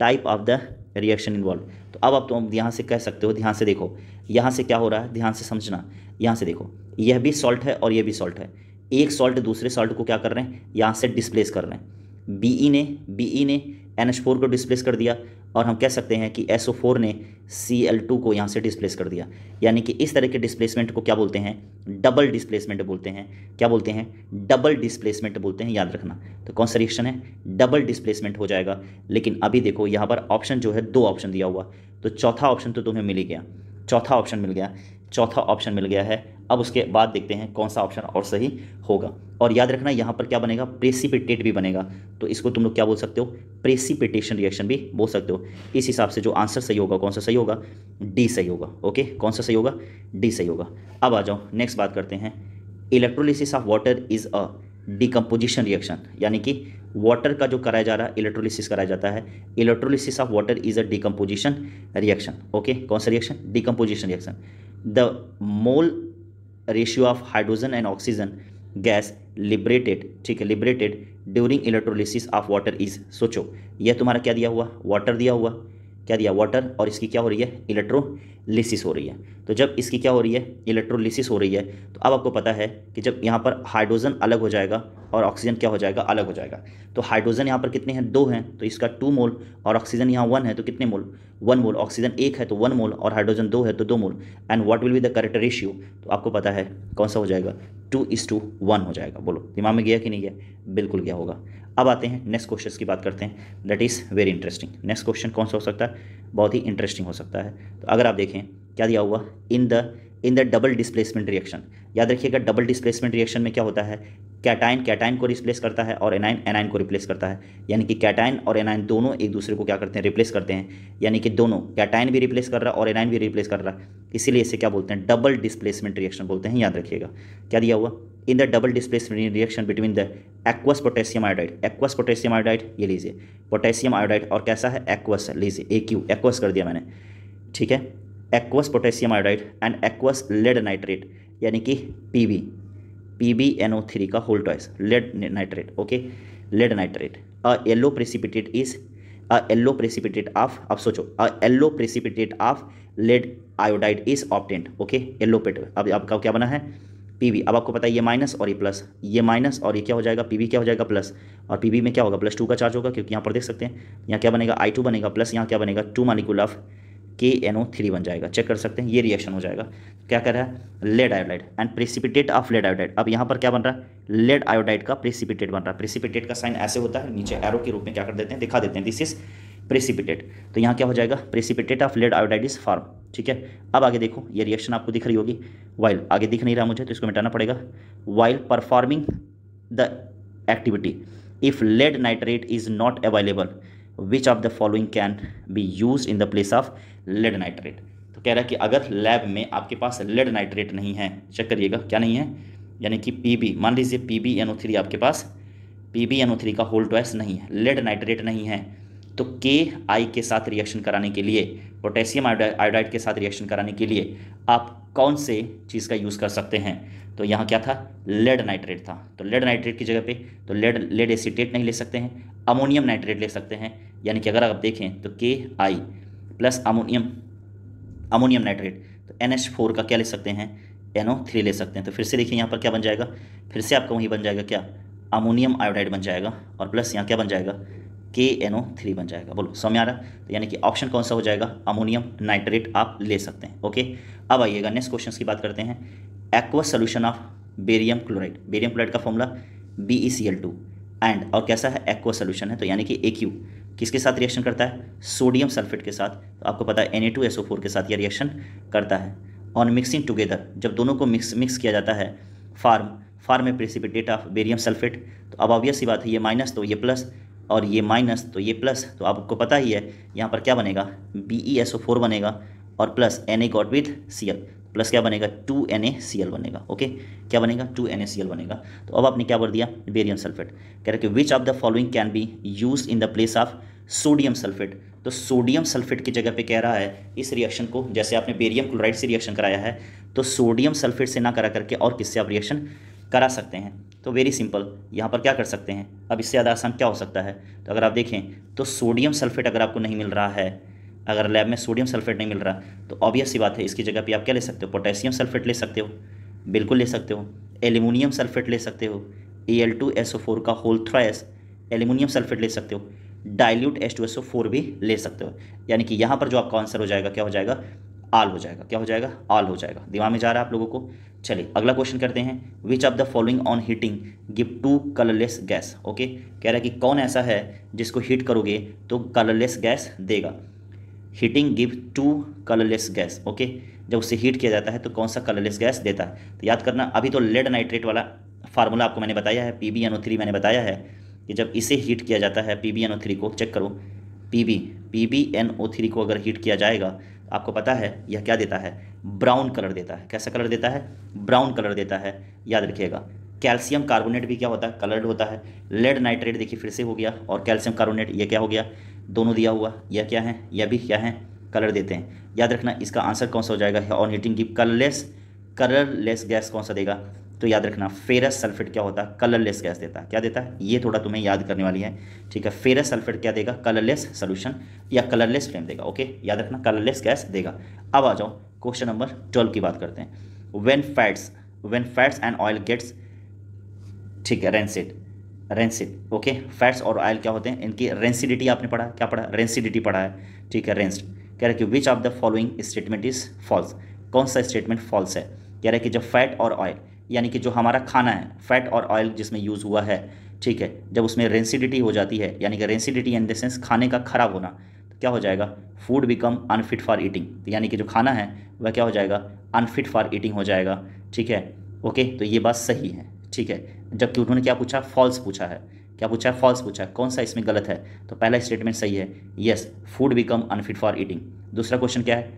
type of the reaction involve तो अब आप तुम यहाँ से कह सकते हो, ध्यान से देखो। यहाँ से क्या हो रहा है? ध्यान से समझना। यहाँ से देखो। यह भी सॉल्ट है और यह भी सॉल्ट है। एक सॉल्ट दूसरे सॉल्ट को क्या कर रहे हैं? यहाँ से डिस्प्लेस कर रहे हैं। बीई ने बीई ने एन एच फोर को डिस्प्लेस कर दिया और हम कह सकते हैं कि एस ओ फोर ने सी एल टू को यहाँ से डिस्प्लेस कर दिया। यानी कि इस तरह के डिस्प्लेसमेंट को क्या बोलते हैं? डबल डिस्प्लेसमेंट बोलते हैं। क्या बोलते हैं? डबल डिस्प्लेसमेंट बोलते हैं, याद रखना। तो कौन सा रिएक्शन है? डबल डिस्प्लेसमेंट हो जाएगा। लेकिन अभी देखो, यहाँ पर ऑप्शन जो है, दो ऑप्शन दिया हुआ। तो चौथा ऑप्शन तो तुम्हें मिल गया। चौथा ऑप्शन मिल गया। चौथा ऑप्शन मिल गया है। अब उसके बाद देखते हैं कौन सा ऑप्शन और सही होगा। और याद रखना, यहाँ पर क्या बनेगा? प्रेसिपिटेट भी बनेगा। तो इसको तुम लोग क्या बोल सकते हो? प्रेसिपिटेशन रिएक्शन भी बोल सकते हो। इस हिसाब से जो आंसर सही होगा, कौन सा सही होगा? डी सही होगा। ओके कौन सा सही होगा? डी सही होगा। अब आ जाओ नेक्स्ट बात करते हैं। Electrolysis of water is a decomposition reaction यानी कि वाटर का जो कराया जा रहा है इलेक्ट्रोलिसिस कराया जाता है। Electrolysis of water is a decomposition reaction okay कौन सा reaction decomposition reaction the mole ratio of hydrogen and oxygen gas liberated ठीक है liberated during electrolysis of water is सोचो, यह तुम्हारा क्या दिया हुआ? वाटर दिया हुआ। क्या दिया? वाटर और इसकी क्या हो रही है? इलेक्ट्रोलिसिस हो रही है। तो जब इसकी क्या हो रही है? इलेक्ट्रोलिसिस हो रही है तो अब आपको पता है कि जब यहाँ पर हाइड्रोजन अलग हो जाएगा और ऑक्सीजन क्या हो जाएगा? अलग हो जाएगा। तो हाइड्रोजन यहाँ पर कितने हैं? दो हैं तो इसका टू मोल और ऑक्सीजन यहाँ वन है तो कितने मोल वन मोल ऑक्सीजन एक है तो वन मोल और हाइड्रोजन दो है तो दो mole and what will be the correct ratio तो आपको पता है कौन सा हो जाएगा? टू इस टू वन हो जाएगा। बोलो, दिमाग में गया कि नहीं गया? बिल्कुल गया होगा। अब आते हैं नेक्स्ट क्वेश्चन की बात करते हैं। That is very interesting next question कौन सा हो सकता है? बहुत ही इंटरेस्टिंग हो सकता है। तो अगर आप देखें, क्या दिया हुआ? In the in the double displacement reaction याद रखिएगा डबल डिस्प्लेसमेंट रिएक्शन में क्या होता है? कैटाइन कैटाइन को रिप्लेस करता है और एनाइन एनाइन को रिप्लेस करता है। यानी कि कैटाइन और एनाइन दोनों एक दूसरे को क्या करते हैं? रिप्लेस करते हैं। यानी कि दोनों कैटाइन भी रिप्लेस कर रहा है और एनाइन भी रिप्लेस कर रहा। है इसीलिए इसे क्या बोलते हैं? डबल डिस्प्लेसमेंट रिएक्शन बोलते हैं। याद रखिएगा। क्या दिया हुआ? In the double displacement reaction between the aqueous potassium iodide aqueous potassium iodide ये लीजिए। पोटेशियम आयोडाइड और कैसा है? एक्वस लीजिए। ए क्यू एक्वस कर दिया मैंने। ठीक है? Aqueous potassium iodide and aqueous lead nitrate यानी कि P B P B N O three का whole twice lead nitrate okay lead nitrate a yellow precipitate is a yellow precipitate of अब सोचो। A yellow precipitate of lead iodide is obtained okay yellow पेट अब आपका क्या बना है? P B अब आपको पता है ये माइनस और ये प्लस ये माइनस और ये क्या हो जाएगा? पी बी क्या हो जाएगा? प्लस और पी बी में क्या होगा? प्लस टू का चार्ज होगा, क्योंकि यहाँ पर देख सकते हैं, यहाँ क्या बनेगा? आई टू बनेगा प्लस यहाँ क्या बनेगा? Two molecule of K N O three बन जाएगा। चेक कर सकते हैं, ये रिएक्शन हो जाएगा। क्या कर रहा है? Lead iodide and precipitate of lead iodide अब यहाँ पर क्या बन रहा है? लेड आयोडाइड का प्रेसिपिटेट बन रहा है। प्रेसिपिटेट का साइन ऐसे होता है, नीचे एरो के रूप में क्या कर देते हैं? दिखा देते हैं। दिस इज़ प्रेसिपिटेट तो यहाँ क्या हो जाएगा? Precipitate of lead iodide is form ठीक है? अब आगे देखो, ये रिएक्शन आपको दिख रही होगी। वाइल आगे दिख नहीं रहा मुझे तो इसको मिटाना पड़ेगा। While performing the activity if lead nitrate is not available which of the following can be use in the place of lead nitrate तो कह रहा है कि अगर लैब में आपके पास लेड नाइट्रेट नहीं है चेक करिएगा, क्या नहीं है? यानी कि पी मान लीजिए पी बी आपके पास पी बी का होल ट्वेस नहीं है लेड नाइट्रेट नहीं है तो के आई के साथ रिएक्शन कराने के लिए पोटेशियम आयोडाइड के साथ रिएक्शन कराने के लिए आप कौन से चीज़ का यूज़ कर सकते हैं? तो यहाँ क्या था? लेड नाइट्रेट था। तो लेड नाइट्रेट की जगह पे तो लेड लेड एसीटेट नहीं ले सकते हैं अमोनियम नाइट्रेट ले सकते हैं। यानी कि अगर आप देखें तो K I plus ammonium ammonium nitrate तो एन एच फोर का क्या ले सकते हैं? एनओ थ्री ले सकते हैं। तो फिर से देखिए यहाँ पर क्या बन जाएगा? फिर से आपका वहीं बन जाएगा क्या? अमोनियम आयोडाइड बन जाएगा। और प्लस यहाँ क्या बन जाएगा? के एन ओ थ्री बन जाएगा। बोलो समझ आ रहा तो यानी कि ऑप्शन कौन सा हो जाएगा? अमोनियम नाइट्रेट आप ले सकते हैं ओके अब आइएगा नेक्स्ट क्वेश्चन की बात करते हैं। Aqua solution of barium chloride barium chloride का formula B E C L two and और कैसा है? एक्वा सोल्यूशन है तो यानी कि ए क्यू किसके साथ रिएक्शन करता है? सोडियम सल्फेट के साथ। तो आपको पता है N A two S O four के साथ यह रिएक्शन करता है। ऑन मिक्सिंग टुगेदर जब दोनों को मिक्स मिक्स किया जाता है फार्म फार्म में प्रेसिपिटेट ऑफ़ बेरियम सल्फेट तो अब ऑब्वियस सी बात है, ये माइनस तो ये प्लस और ये माइनस तो ये प्लस तो आपको पता ही है, यहाँ पर क्या बनेगा? B E S O four बनेगा और plus N A got with C L plus क्या बनेगा? Two N A C L बनेगा ओके क्या बनेगा? Two N A C L बनेगा। तो अब आपने क्या बोल दिया? बेरियम सल्फेट कह रहे कि which of the following can be use in the place of sodium sulphate तो सोडियम सल्फेट की जगह पे कह रहा है, इस रिएक्शन को, जैसे आपने बेरियम क्लोराइड से रिएक्शन कराया है तो सोडियम सल्फेट से ना करा करके और किससे आप रिएक्शन करा सकते हैं? तो वेरी सिंपल यहाँ पर क्या कर सकते हैं? अब इससे ज़्यादा आसान क्या हो सकता है? तो अगर आप देखें तो सोडियम सल्फेट अगर आपको नहीं मिल रहा है, अगर लैब में सोडियम सल्फेट नहीं मिल रहा तो ऑब्वियस सी बात है, इसकी जगह पे आप क्या ले सकते हो? पोटेशियम सल्फेट ले सकते हो। बिल्कुल ले सकते हो। एल्यूमिनियम सल्फेट ले सकते हो। A L two S O four का होल थ्राइस एल्यूमिनियम सल्फेट ले सकते हो। Dilute H two S O four भी ले सकते हो। यानी कि यहाँ पर जो आपका आंसर हो जाएगा, क्या हो जाएगा? आल हो जाएगा। क्या हो जाएगा? आल हो जाएगा। दिमाग में जा रहा है आप लोगों को? चलिए, अगला क्वेश्चन करते हैं। Which of the following on heating give two colourless gas okay कह रहा है कि कौन ऐसा है जिसको हीट करोगे तो कलरलेस गैस देगा। Heating give two colourless gas okay जब उसे हीट किया जाता है तो कौन सा कलरलेस गैस देता है? तो याद करना, अभी तो लेड नाइट्रेट वाला फार्मूला आपको मैंने बताया है P B N O three मैंने बताया है कि जब इसे हीट किया जाता है P B N O three को चेक करो। P B P B N O three को अगर हीट किया जाएगा आपको पता है, यह क्या देता है? ब्राउन कलर देता है। कैसा कलर देता है? ब्राउन कलर देता है। याद रखिएगा, कैल्शियम कार्बोनेट भी क्या होता है? कलर्ड होता है। लेड नाइट्रेट देखिए, फिर से हो गया, और कैल्शियम कार्बोनेट ये क्या हो गया? दोनों दिया हुआ, यह क्या है? यह भी क्या है? कलर देते हैं। याद रखना, इसका आंसर कौन सा हो जाएगा? ऑन हीटिंग की कलरलेस कलरलेस गैस कौन सा देगा? तो याद रखना फेरस सल्फेट क्या होता है? कलरलेस गैस देता है। क्या देता है? ये थोड़ा तुम्हें याद करने वाली है। ठीक है फेरस सल्फेट क्या देगा? कलरलेस सोल्यूशन या कलरलेस फ्लेम देगा। ओके याद रखना कलरलेस गैस देगा। अब आ जाओ क्वेश्चन नंबर ट्वेल्व की बात करते हैं। When fats when fats and oil gets ठीक है रेंसिड रेंसिड ओके फैट्स और ऑयल क्या होते हैं? इनकी रेंसिडिटी आपने पढ़ा? क्या पढ़ा? रेंसिडिटी पढ़ा है। ठीक है रेंस्ड कह रहे कि which of the following statement is false कौन सा स्टेटमेंट फॉल्स है? कह रहे कि जब फैट और ऑयल यानी कि जो हमारा खाना है फैट और ऑयल जिसमें यूज़ हुआ है, ठीक है, जब उसमें रेंसिडिटी हो जाती है, यानी कि रेंसिडिटी इन द सेंस खाने का खराब होना तो क्या हो जाएगा? Food become unfit for eating यानी कि जो खाना है, वह क्या हो जाएगा? अनफिट फॉर ईटिंग हो जाएगा, ठीक है? ओके तो ये बात सही है, ठीक है? जबकि उन्होंने क्या पूछा? फॉल्स पूछा है। क्या पूछा है? फॉल्स पूछा है। कौन सा इसमें गलत है? तो पहला स्टेटमेंट सही है। Yes food become unfit for eating दूसरा क्वेश्चन क्या है?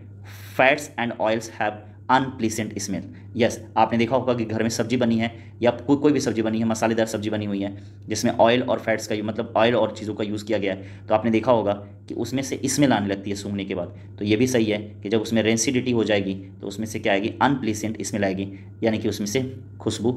Fats and oils have unpleasant smell yes आपने देखा होगा कि घर में सब्ज़ी बनी है या को, कोई भी सब्ज़ी बनी है मसालेदार सब्ज़ी बनी हुई है जिसमें ऑयल और फैट्स का मतलब ऑयल और चीज़ों का यूज़ किया गया है तो आपने देखा होगा कि उसमें से स्मेल आने लगती है सूंघने के बाद। तो ये भी सही है कि जब उसमें रेंसिडिटी हो जाएगी तो उसमें से क्या आएगी? अनप्लीसेंट स्मेल आएगी यानी कि उसमें से खुशबू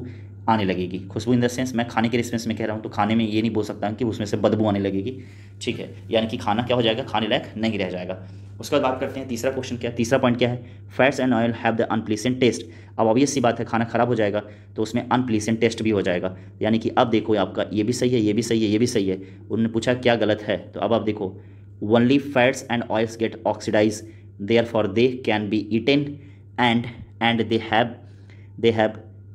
आने लगेगी। खुशबू इन द सेंस मैं खाने के रिस्पेंस में कह रहा हूँ तो खाने में ये नहीं बोल सकता कि उसमें से बदबू आने लगेगी। ठीक है, यानी कि खाना क्या हो जाएगा? खाने लायक नहीं रह जाएगा। उसके बाद बात करते हैं तीसरा क्वेश्चन क्या है? तीसरा पॉइंट क्या है? Fats and oil have the unpleasant taste अब ऑब्वियस सी बात है, खाना खराब हो जाएगा तो उसमें अनप्लीसेंट टेस्ट भी हो जाएगा। यानी कि अब देखो आपका, ये भी सही है, ये भी सही है, ये भी सही है। उन्होंने पूछा क्या गलत है? तो अब आप देखो only fats and oils get oxidise therefore they can be eaten and and they have they have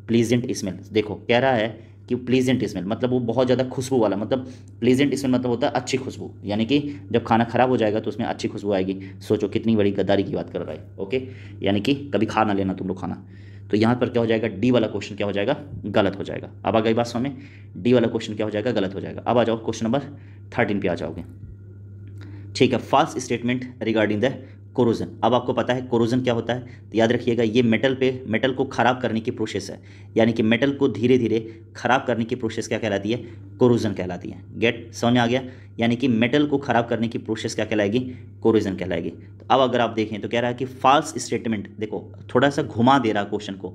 pleasant smell देखो, कह रहा है कि प्लीजेंट स्मेल मतलब वो बहुत ज़्यादा खुशबू वाला मतलब प्लीजेंट स्मेल मतलब होता है अच्छी खुशबू। यानी कि जब खाना खराब हो जाएगा तो उसमें अच्छी खुशबू आएगी। सोचो कितनी बड़ी गद्दारी की बात कर रहा है ओके यानी कि कभी खा ना लेना तुम लोग खाना। तो यहाँ पर क्या हो जाएगा? डी वाला क्वेश्चन क्या हो जाएगा? गलत हो जाएगा। अब आ गई बात समझ डी वाला क्वेश्चन क्या हो जाएगा? गलत हो जाएगा। अब आ जाओ क्वेश्चन नंबर थर्टीन पे आ जाओगे। ठीक है false statement regarding the corrosion अब आपको पता है कोरोजन क्या होता है? तो याद रखिएगा, ये मेटल पे मेटल को ख़राब करने की प्रोसेस है। यानी कि मेटल को धीरे धीरे ख़राब करने की प्रोसेस क्या कहलाती है? कोरोजन कहलाती है। गेट समझ में आ गया? यानी कि मेटल को ख़राब करने की प्रोसेस क्या कहलाएगी? कोरोजन कहलाएगी। तो अब अगर आप देखें तो कह रहा है कि फॉल्स स्टेटमेंट देखो, थोड़ा सा घुमा दे रहा क्वेश्चन को।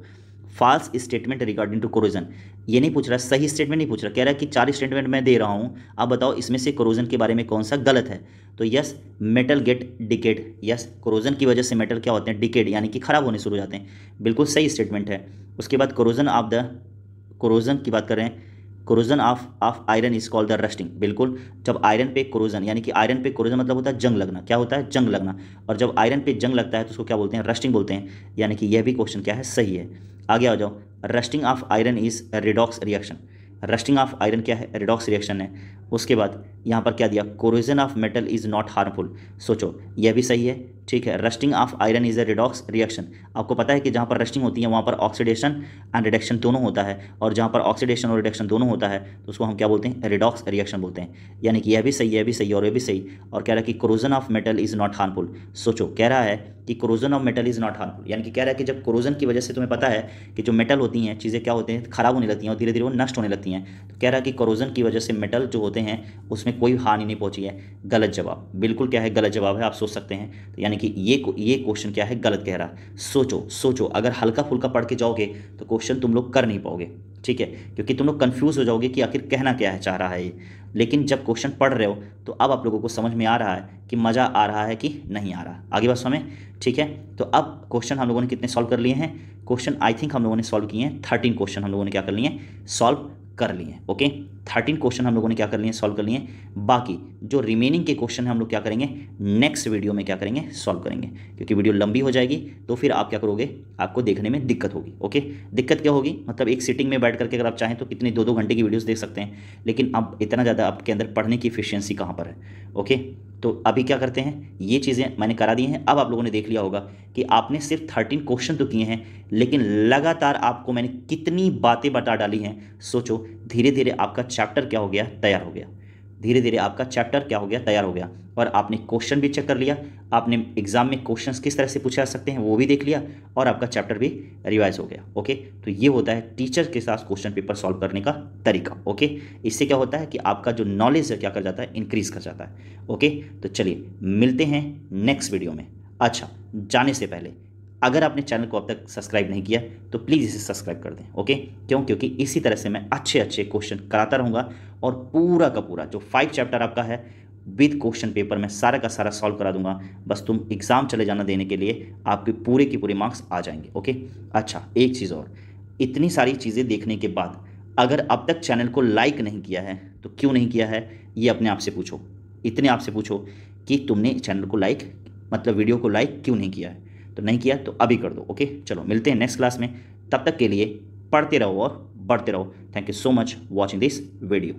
False statement regarding to corrosion ये नहीं पूछ रहा, सही स्टेटमेंट नहीं पूछ रहा, कह रहा है कि चार स्टेटमेंट मैं दे रहा हूँ, आप बताओ इसमें से कोरोजन के बारे में कौन सा गलत है? तो yes metal get decayed yes corrosion की वजह से मेटल क्या होते हैं? डिकेड यानी कि खराब होने शुरू हो जाते हैं। बिल्कुल सही स्टेटमेंट है। उसके बाद कोरोजन ऑफ़ द कोरोजन की बात कर रहे हैं। Corrosion of of iron is called the rusting बिल्कुल, जब आयरन पे क्रोजन यानी कि आयरन पे कोरोजन मतलब होता है जंग लगना। क्या होता है? जंग लगना। और जब आयरन पे जंग लगता है तो उसको क्या बोलते हैं? रस्टिंग बोलते हैं। यानी कि यह भी क्वेश्चन क्या है? सही है। आगे आ जाओ। Rusting of iron is redox reaction rusting of iron क्या है? रिडॉक्स रिएक्शन है। उसके बाद यहाँ पर क्या दिया? Corrosion of metal is not harmful सोचो, यह भी सही है। ठीक है rusting of iron is a redox reaction आपको पता है कि जहाँ पर रस्टिंग होती है, वहाँ पर ऑक्सीडेशन एंड रिडक्शन दोनों होता है, और जहाँ पर ऑक्सीडेशन और रिडक्शन दोनों होता है तो उसको हम क्या बोलते हैं? रिडॉक्स रिएक्शन बोलते हैं। यानी कि यह भी सही है भी सही, और यह भी सही, और कह रहा है कि corrosion of metal is not harmful सोचो, कह रहा है कि corrosion of metal is not harmful यानी कि कह रहा है कि जब क्रोजन की वजह से तुम्हें पता है कि जो मेटल होती हैं, चीज़ें क्या होते हैं? खराब होने लगती हैं, और धीरे धीरे वो नष्ट होने लगती हैं। तो कह रहा है कि क्रोजन की वजह से मेटल जो होते हैं, उसमें कोई हानि नहीं पहुँची है। गलत जवाब। बिल्कुल क्या है? गलत जवाब है, आप सोच सकते हैं। तो यानी कि ये ये क्वेश्चन क्या है? गलत कह रहा। सोचो सोचो। अगर हल्का फुल्का पढ़ के जाओगे तो क्वेश्चन तुम लोग कर नहीं पाओगे। ठीक है? क्योंकि तुम लोग कंफ्यूज हो जाओगे कि आखिर कहना क्या है, चाह रहा है ये। लेकिन जब क्वेश्चन पढ़ रहे हो तो अब आप लोगों को समझ में आ रहा है कि मज़ा आ रहा है कि नहीं आ रहा। आगे बात समय ठीक है? तो अब क्वेश्चन हम लोगों ने कितने सॉल्व कर लिए हैं? क्वेश्चन आई थिंक हम लोगों ने सॉल्व किए हैं। थर्टीन क्वेश्चन हम लोगों ने क्या कर लिए हैं? सॉल्व कर लिए ओके थर्टीन क्वेश्चन हम लोगों ने क्या कर लिए सॉल्व कर लिए बाकी जो रिमेनिंग के क्वेश्चन हम लोग क्या करेंगे? नेक्स्ट वीडियो में क्या करेंगे? सॉल्व करेंगे। क्योंकि वीडियो लंबी हो जाएगी तो फिर आप क्या करोगे? आपको देखने में दिक्कत होगी ओके दिक्कत क्या होगी? मतलब एक सिटिंग में बैठ करके अगर आप चाहें तो कितनी दो दो घंटे की वीडियोज़ देख सकते हैं, लेकिन अब इतना ज़्यादा आपके अंदर पढ़ने की इफिशियंसी कहाँ पर है ओके तो अभी क्या करते हैं? ये चीज़ें मैंने करा दी हैं। अब आप लोगों ने देख लिया होगा कि आपने सिर्फ़ थर्टीन क्वेश्चन तो किए हैं, लेकिन लगातार आपको मैंने कितनी बातें बता डाली हैं। सोचो धीरे धीरे आपका चैप्टर क्या हो गया? तैयार हो गया। धीरे धीरे आपका चैप्टर क्या हो गया? तैयार हो गया। और आपने क्वेश्चन भी चेक कर लिया। आपने एग्ज़ाम में क्वेश्चंस किस तरह से पूछे जा सकते हैं, वो भी देख लिया और आपका चैप्टर भी रिवाइज हो गया। ओके तो ये होता है टीचर के साथ क्वेश्चन पेपर सॉल्व करने का तरीका। ओके इससे क्या होता है कि आपका जो नॉलेज है क्या कर जाता है इंक्रीज कर जाता है। ओके तो चलिए, मिलते हैं नेक्स्ट वीडियो में। अच्छा जाने से पहले अगर आपने चैनल को अब तक सब्सक्राइब नहीं किया तो प्लीज़ इसे सब्सक्राइब कर दें, ओके? क्यों? क्योंकि इसी तरह से मैं अच्छे अच्छे क्वेश्चन कराता रहूँगा और पूरा का पूरा, जो फाइव चैप्टर आपका है विद क्वेश्चन पेपर में सारा का सारा सॉल्व करा दूँगा। बस तुम एग्ज़ाम चले जाना देने के लिए आपके पूरे के पूरे मार्क्स आ जाएँगे, ओके? अच्छा एक चीज़ और, इतनी सारी चीज़ें देखने के बाद अगर अब तक चैनल को लाइक नहीं किया है तो क्यों नहीं किया है? ये अपने आप से पूछो, इतने आप से पूछो कि तुमने चैनल को लाइक मतलब वीडियो को लाइक क्यों नहीं किया है? तो नहीं किया तो अभी कर दो, ओके? चलो, मिलते हैं नेक्स्ट क्लास में। तब तक के लिए पढ़ते रहो और बढ़ते रहो। Thank you so much watching this video